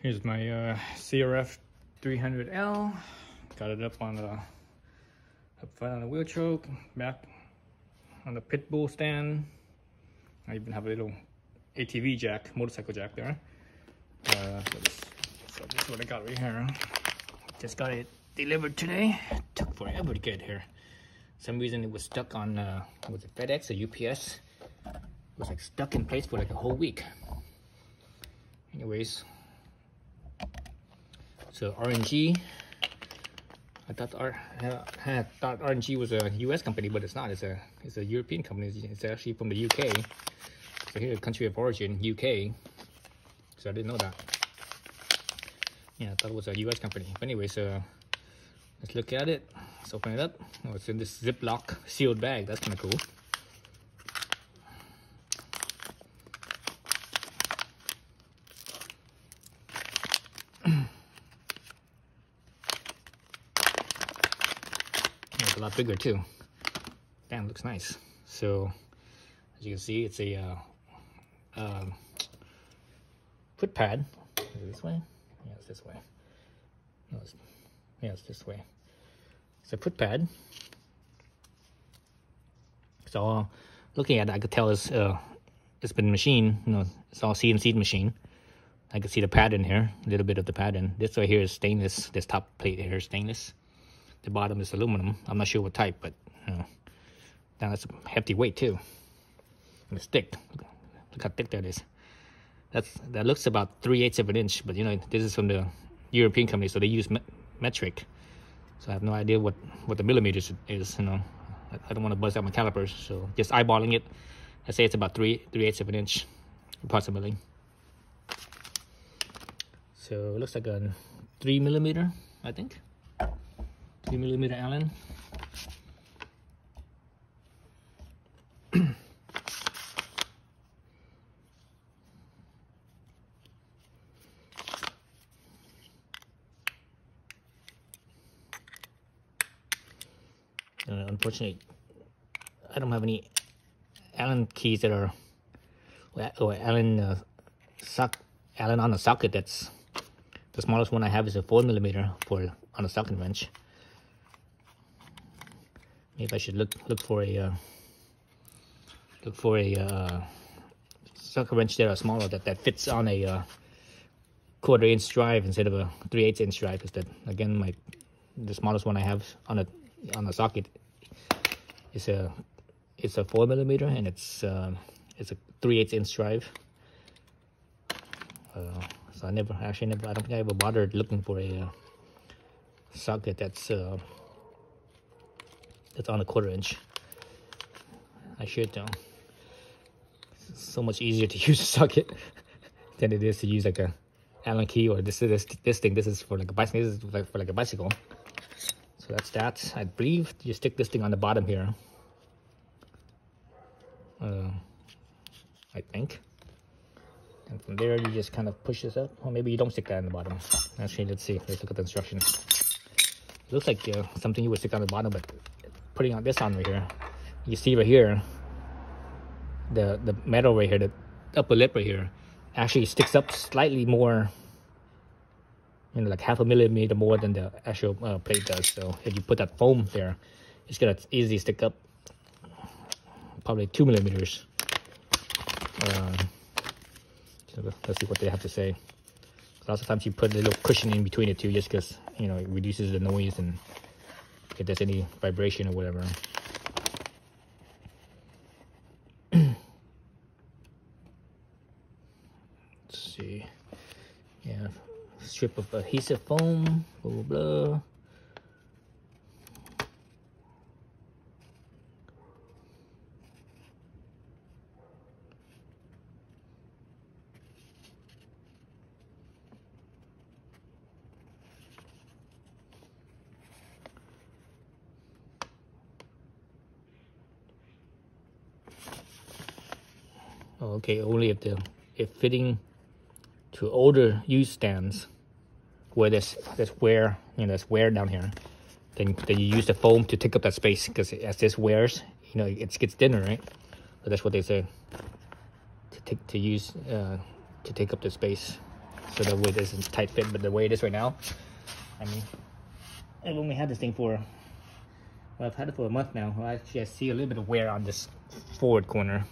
Here's my uh, CRF 300L. Got it up on the up front on the wheel choke, back on the pit bull stand. I even have a little ATV jack, motorcycle jack there. Uh, so, this, is what I got right here. Just got it delivered today. It took forever to get here. some reason it was stuck on uh, was it FedEx or UPS? It was like stuck in place for like a whole week. Anyways, so R&G. I thought R I thought R&G was a U.S. company, but it's not. It's a it's a European company. It's actually from the U.K. So here, country of origin, U.K. So I didn't know that. Yeah, I thought it was a U.S. company. But anyway, so uh, let's look at it. Let's open it up. Oh, it's in this Ziploc sealed bag. That's kind of cool. a lot bigger too. Damn, looks nice. So, as you can see, it's a uh, uh, foot pad. This way? Yeah, it's this way. No, it's, yeah, it's this way. It's a foot pad. So, uh, looking at it, I could tell it's, uh, it's been machined. You know, it's all CNC machine. I can see the pattern here, a little bit of the pattern. This right here is stainless. This top plate here is stainless. The bottom is aluminum. I'm not sure what type, but you know, that's a hefty weight too. And it's thick. Look how thick that is. That's that looks about three eighths of an inch, but you know this is from the European company, so they use me metric. So I have no idea what what the millimeters is. You know, I, I don't want to buzz out my calipers, so just eyeballing it. I say it's about three three eighths of an inch, approximately. So it looks like a three millimeter, I think. 3 millimeter Allen. uh, unfortunately, I don't have any Allen keys that are or Allen uh, sock Allen on a socket. That's the smallest one I have is a four millimeter for on a socket wrench. Maybe I should look look for a uh, look for a uh, socket wrench that are smaller that that fits on a uh, quarter inch drive instead of a three eighths inch drive. Because that again, my the smallest one I have on a on a socket is a it's a four millimeter and it's uh, it's a three eighths inch drive. Uh, so I never actually never I don't think I ever bothered looking for a uh, socket that's uh, that's on a quarter inch. I should though. So much easier to use a socket than it is to use like a Allen key or this this this thing. This is for like a bicycle. This is like for like a bicycle. So that's that. I believe you stick this thing on the bottom here. Uh, I think. And from there, you just kind of push this up. Or maybe you don't stick that in the bottom. Actually, let's see. Let's look at the instructions. It looks like uh, something you would stick on the bottom, but putting on this on right here, you see right here, the the metal right here, the upper lip right here, actually sticks up slightly more, you know, like half a millimeter more than the actual uh, plate does. So if you put that foam there, it's gonna easily stick up probably two millimeters. Uh, so let's see what they have to say. Lots of times you put a little cushion in between the two just because, you know, it reduces the noise and if there's any vibration or whatever. Let's see. Yeah, strip of adhesive foam, blah, blah, blah. Okay only if the if fitting to older used stands where there's there's wear you know there's wear down here then then you use the foam to take up that space because as this wears you know it gets thinner right so that's what they say to take to use uh, to take up the space so that way it isn't tight fit. But the way it is right now, I mean, I've only had this thing for well, I've had it for a month now. Well, actually, I see a little bit of wear on this forward corner,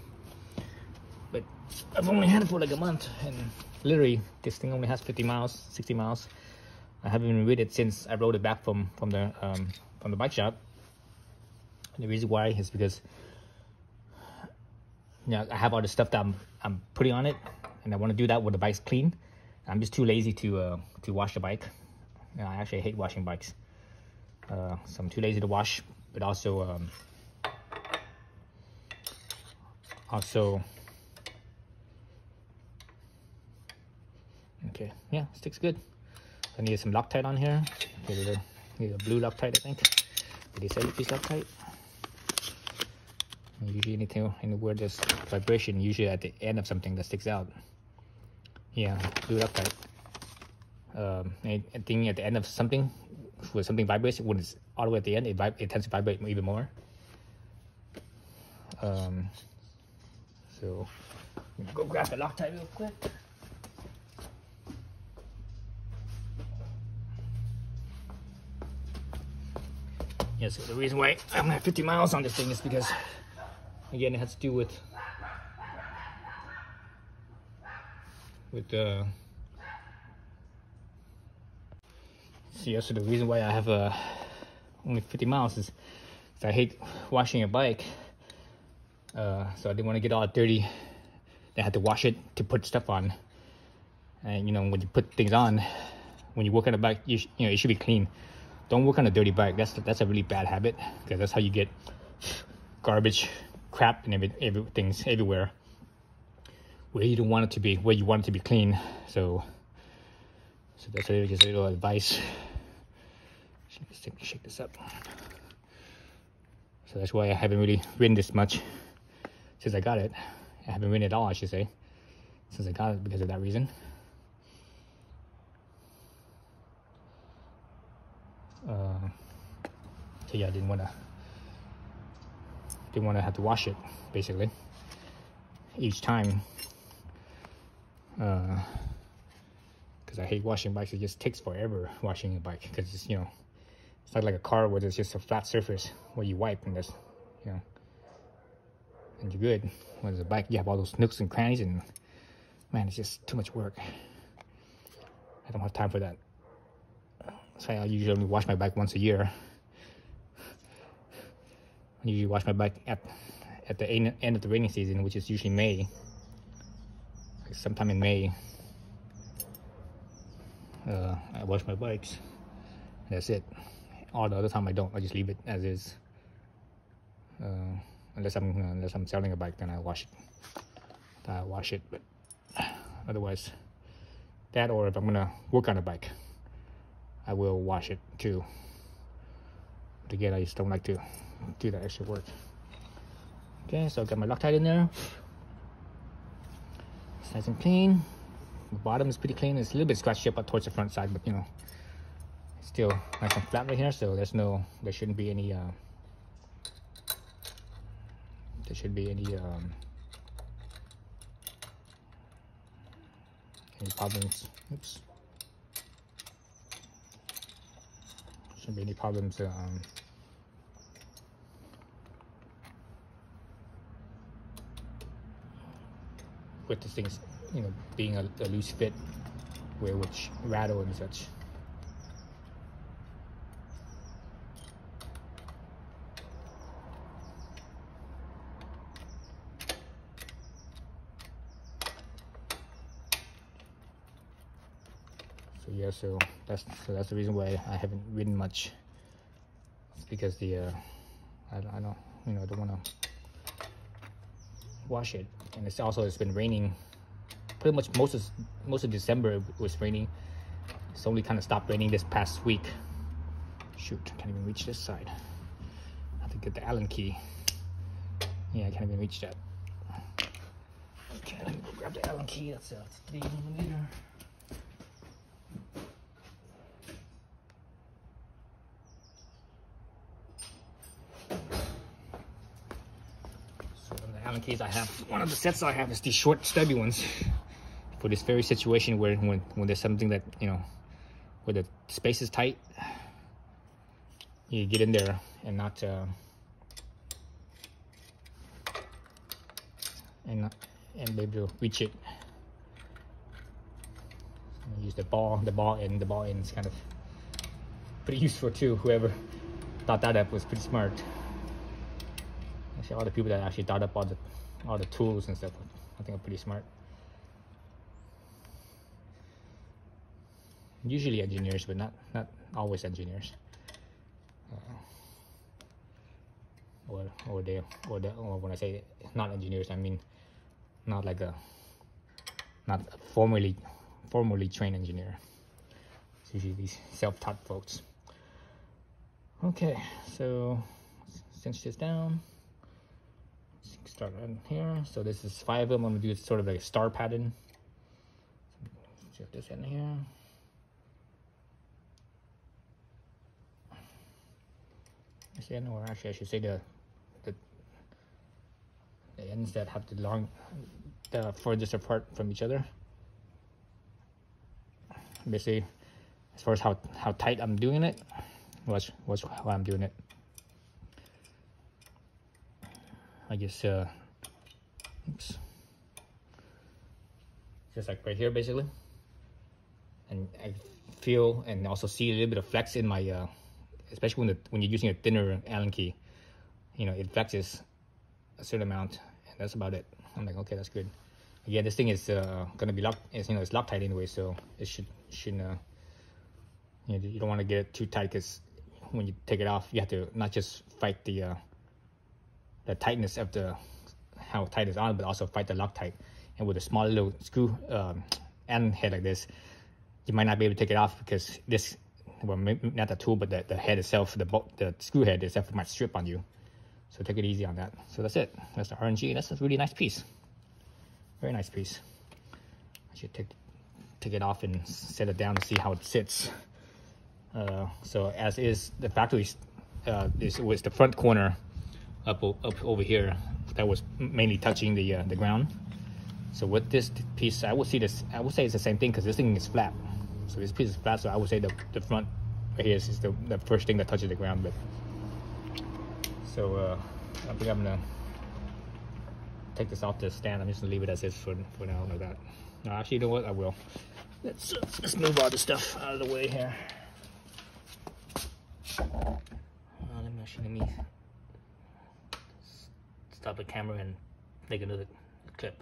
but I've only had it for like a month, and literally this thing only has 50 miles, 60 miles. I haven't been with it since I rode it back from from the um, from the bike shop. And the reason why is because you know, I have all the stuff that I'm I'm putting on it, and I want to do that when the bike's clean. I'm just too lazy to uh, to wash the bike. You know, I actually hate washing bikes, uh, so I'm too lazy to wash. But also, um, also, okay, yeah, sticks good. I need some Loctite on here. A, need a blue Loctite, I think. Sell a piece Loctite? Usually anything anywhere there's vibration, usually at the end of something that sticks out. Yeah, blue Loctite. Um, I, I think at the end of something, when something vibrates, when it's all the way at the end, it, it tends to vibrate even more. Um, so, go grab the Loctite real quick. Yeah, so the reason why I'm at 50 miles on this thing is because, again, it has to do with with the uh, so yeah, so the reason why I have uh, only 50 miles is, is I hate washing a bike. Uh, so I didn't want to get all dirty. I had to wash it to put stuff on. And you know, when you put things on, when you work on a bike, you, you know, it should be clean. Don't work on a dirty bike. That's that's a really bad habit because that's how you get garbage, crap, and every, everything's everywhere where you don't want it to be, where you want it to be clean. So, so that's just a little advice. Just Shake this up. So that's why I haven't really ridden this much since I got it. I haven't ridden at all, I should say, since I got it because of that reason. Yeah, I didn't want to didn't want to have to wash it basically each time because uh, I hate washing bikes. It just takes forever washing a bike because it's you know it's not like a car where there's just a flat surface where you wipe and there's you know and you're good. When a bike, you have all those nooks and crannies and man, it's just too much work. I don't have time for that. So I usually only wash my bike once a year. I usually wash my bike at at the end of the rainy season, which is usually May sometime in May, uh, I wash my bikes. That's it. All the other time I don't. I just leave it as is. Uh, unless I'm uh, unless I'm selling a bike, then I wash it. I wash it, but otherwise, that or if I'm gonna work on a bike, I will wash it too. But again, I just don't like to do that extra work. Okay, so I got my Loctite in there. It's nice and clean. The bottom is pretty clean. It's a little bit scratched up towards the front side, but you know, still nice and flat right here. So there's no, there shouldn't be any, uh, there should be any, um, any problems. Oops. Shouldn't be any problems. Um, with the things, you know, being a, a loose fit where which rattle and such. So yeah, so that's so that's the reason why I haven't ridden much. It's because the uh, I, I don't you know I don't want to wash it. And it's also it's been raining. Pretty much most of most of December was raining. It's only kind of stopped raining this past week. Shoot I can't even reach this side. I have to get the Allen key. Yeah I can't even reach that. Okay let me go grab the Allen key. That's uh, a three millimeter Keys I have. One of the sets I have is these short stubby ones. for this very situation where when, when there's something that you know where the space is tight you get in there and not uh, and not, and be able to reach it use the ball the ball end the ball end is kind of pretty useful too whoever thought that up was pretty smart actually all the people that actually thought up all the all the tools and stuff I think are pretty smart usually engineers, but not not always engineers. Uh, or or they or they or when I say not engineers, I mean not like a not a formally formally trained engineer. It's usually these self-taught folks. Okay, so cinch this down. Start in here. So this is five of them. I'm gonna do sort of like a star pattern. Shift this in here. end, or actually I should say the, the the ends that have the long the furthest apart from each other. Basically, as far as how how tight I'm doing it, watch watch how I'm doing it. I just uh, oops, just like right here basically, and I feel and also see a little bit of flex in my uh, especially when the, when you're using a thinner Allen key, you know, it flexes a certain amount, and that's about it. I'm like, okay, that's good. Again, this thing is uh, gonna be locked. It's, you know, it's Loctite anyway, so it should shouldn't. Uh, you, know, you don't want to get it too tight because when you take it off, you have to not just fight the uh, the tightness of the how tight it's on, but also fight the Loctite. And with a small little screw um, and head like this, you might not be able to take it off because this well, not the tool, but the, the head itself, the, the screw head itself might strip on you. So take it easy on that. So that's it. That's the R&G. That's a really nice piece. Very nice piece. I should take take it off and set it down to see how it sits. Uh, so as is the factory, uh, this was the front corner up up over here that was mainly touching the uh, the ground. So with this piece, I would see this. I would say it's the same thing because this thing is flat. So this piece is flat, so I would say the, the front right here is the, the first thing that touches the ground. But So uh, I think I'm gonna take this off the stand. I'm just gonna leave it as is for, for now like that. No, actually, you know what? I will. Let's, uh, let's move all the stuff out of the way here. Uh, let me let me stop the camera and make another clip.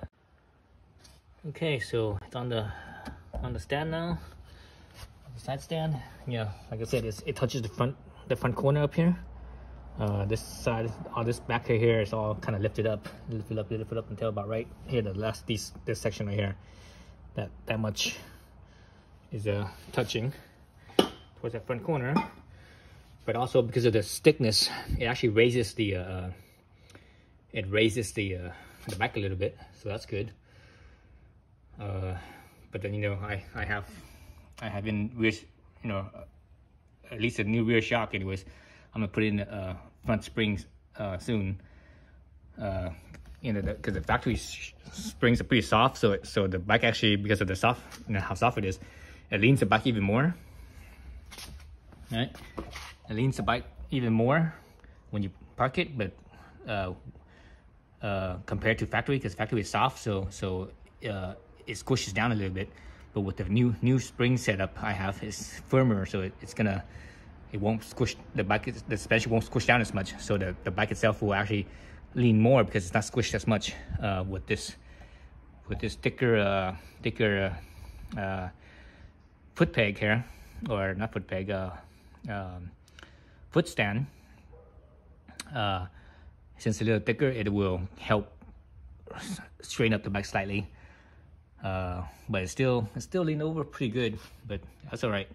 Okay, so it's on the on the stand now. The side stand. Yeah like i said it touches the front the front corner up here. Uh, this side all this back here is all kind of lifted up lifted up lifted up until about right here the last these this section right here. That that much is uh touching towards that front corner. But also because of the thickness it actually raises the uh it raises the uh the back a little bit so that's good uh but then you know i i have I have been rear, you know, at least a new rear shock anyways. I'm gonna put in uh, front springs uh, soon. Uh, you know, because the, the, factory springs are pretty soft, so it, so the bike actually, because of the soft, you know, how soft it is, it leans the bike even more. Right? It leans the bike even more when you park it, but uh, uh, compared to factory, because factory is soft, so so uh, it squishes down a little bit. But with the new new spring setup I have it's firmer so it, it's gonna it won't squish the bike the suspension won't squish down as much. So the, the bike itself will actually lean more because it's not squished as much uh, with this with this thicker uh, thicker uh, foot peg here or not foot peg um, foot stand since it's a little thicker it will help straighten up the back slightly uh, but it's still it's still leaned over pretty good, but that's all right.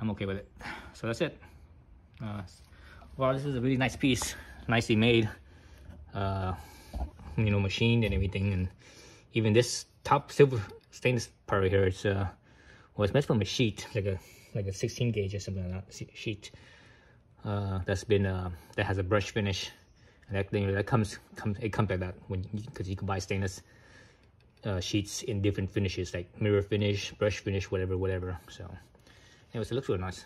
I'm okay with it. So that's it. Uh, well, this is a really nice piece, nicely made, uh, you know, machined and everything. And even this top silver stainless part right here, it's uh, well, it's made from a sheet, like a like a 16 gauge or something like that sheet. Uh, that's been uh, that has a brush finish, that thing that comes comes it comes like that when because you, you can buy stainless uh, sheets in different finishes like mirror finish, brush finish, whatever, whatever. So anyways, it looks really nice.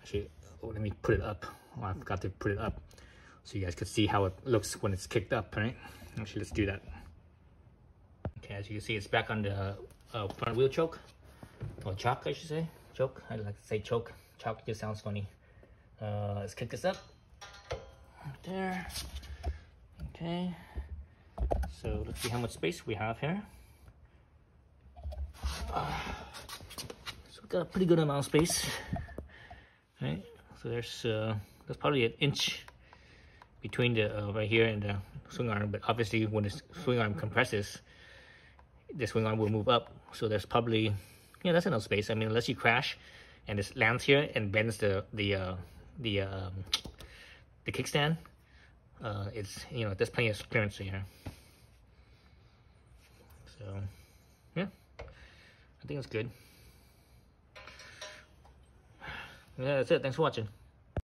Actually, oh, let me put it up. Oh, I forgot to put it up so you guys could see how it looks when it's kicked up, right? Actually, let's do that. Okay, as you can see, it's back on the uh, front wheel choke, or chock, I should say. Choke, I like to say choke. Chock just sounds funny. Uh, let's kick this up. Right there. Okay. So let's see how much space we have here. Uh, so we've got a pretty good amount of space. Right. So there's uh, that's probably an inch between the uh, right here and the swing arm. But obviously, when the swing arm compresses, the swing arm will move up. So there's probably yeah, that's enough space. I mean, unless you crash and this lands here and bends the the uh, the um, the kickstand, uh, it's you know there's plenty of clearance here. So yeah, I think it's good. Yeah, that's it. Thanks for watching.